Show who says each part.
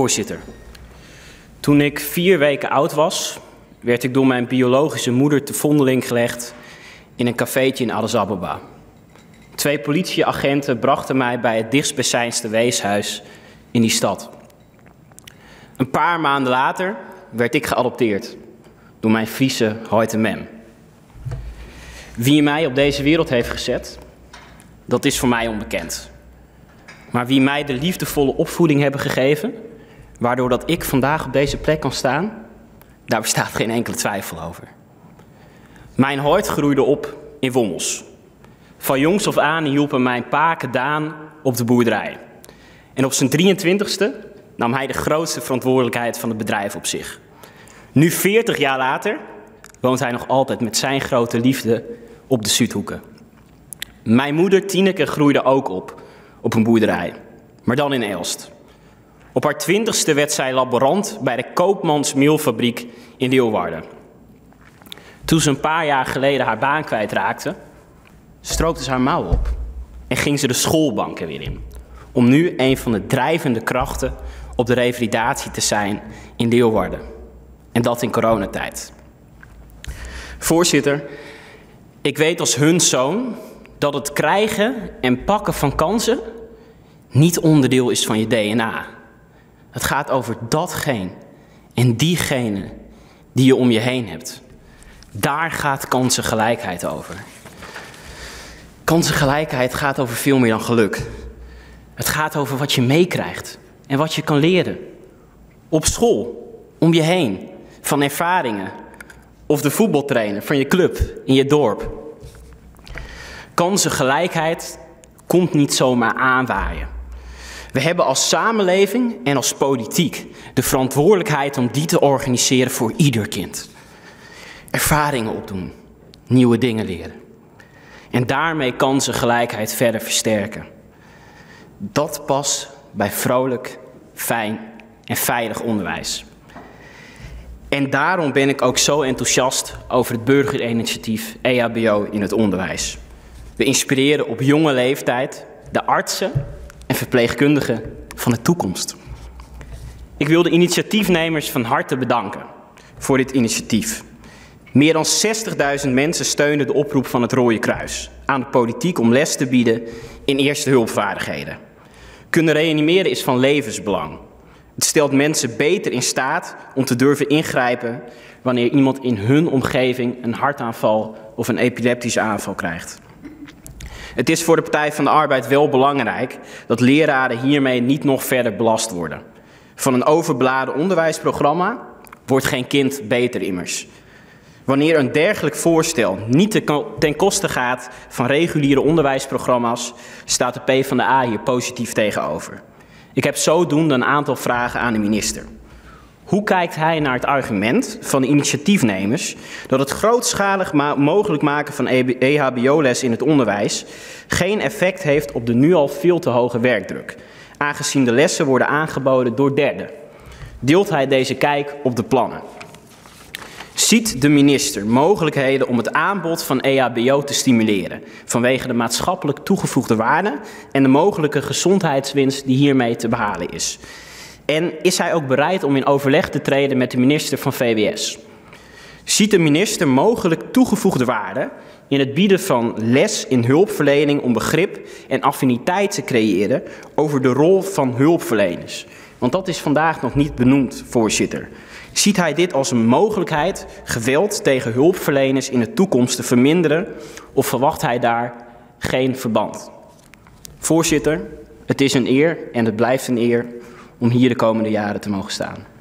Speaker 1: Voorzitter, toen ik vier weken oud was, werd ik door mijn biologische moeder te vondeling gelegd in een cafeetje in Addis Ababa. Twee politieagenten brachten mij bij het dichtstbijzijnste weeshuis in die stad. Een paar maanden later werd ik geadopteerd door mijn Friese Hoyte Mem. Wie mij op deze wereld heeft gezet, dat is voor mij onbekend. Maar wie mij de liefdevolle opvoeding hebben gegeven, waardoor dat ik vandaag op deze plek kan staan, daar bestaat geen enkele twijfel over. Mijn hart groeide op in Wommels. Van jongs af aan hielpen mijn paken Daan op de boerderij. En op zijn 23ste nam hij de grootste verantwoordelijkheid van het bedrijf op zich. Nu 40 jaar later woont hij nog altijd met zijn grote liefde op de Zuidhoeken. Mijn moeder Tineke groeide ook op op een boerderij, maar dan in Elst. Op haar twintigste werd zij laborant bij de Koopmansmeelfabriek in Leeuwarden. Toen ze een paar jaar geleden haar baan kwijtraakte, strookte ze haar mouw op en ging ze de schoolbanken weer in. Om nu een van de drijvende krachten op de revalidatie te zijn in Leeuwarden. En dat in coronatijd. Voorzitter, ik weet als hun zoon dat het krijgen en pakken van kansen niet onderdeel is van je DNA. Het gaat over datgene en diegene die je om je heen hebt. Daar gaat kansengelijkheid over. Kansengelijkheid gaat over veel meer dan geluk. Het gaat over wat je meekrijgt en wat je kan leren. Op school, om je heen, van ervaringen. Of de voetbaltrainer van je club in je dorp. Kansengelijkheid komt niet zomaar aanwaaien. We hebben als samenleving en als politiek de verantwoordelijkheid om die te organiseren voor ieder kind. Ervaringen opdoen, nieuwe dingen leren. En daarmee kansengelijkheid verder versterken. Dat past bij vrolijk, fijn en veilig onderwijs. En daarom ben ik ook zo enthousiast over het burgerinitiatief EHBO in het onderwijs. We inspireren op jonge leeftijd de artsen en verpleegkundigen van de toekomst. Ik wil de initiatiefnemers van harte bedanken voor dit initiatief. Meer dan 60.000 mensen steunen de oproep van het Rode Kruis aan de politiek om les te bieden in eerste hulpvaardigheden. Kunnen reanimeren is van levensbelang. Het stelt mensen beter in staat om te durven ingrijpen wanneer iemand in hun omgeving een hartaanval of een epileptische aanval krijgt. Het is voor de Partij van de Arbeid wel belangrijk dat leraren hiermee niet nog verder belast worden. Van een overbeladen onderwijsprogramma wordt geen kind beter immers. Wanneer een dergelijk voorstel niet ten koste gaat van reguliere onderwijsprogramma's, staat de PvdA hier positief tegenover. Ik heb zodoende een aantal vragen aan de minister. Hoe kijkt hij naar het argument van de initiatiefnemers dat het grootschalig mogelijk maken van EHBO-les in het onderwijs geen effect heeft op de nu al veel te hoge werkdruk, aangezien de lessen worden aangeboden door derden? Deelt hij deze kijk op de plannen? Ziet de minister mogelijkheden om het aanbod van EHBO te stimuleren vanwege de maatschappelijk toegevoegde waarde en de mogelijke gezondheidswinst die hiermee te behalen is? En is hij ook bereid om in overleg te treden met de minister van VWS? Ziet de minister mogelijk toegevoegde waarde in het bieden van les in hulpverlening om begrip en affiniteit te creëren over de rol van hulpverleners? Want dat is vandaag nog niet benoemd, voorzitter. Ziet hij dit als een mogelijkheid geweld tegen hulpverleners in de toekomst te verminderen of verwacht hij daar geen verband? Voorzitter, het is een eer en het blijft een eer om hier de komende jaren te mogen staan.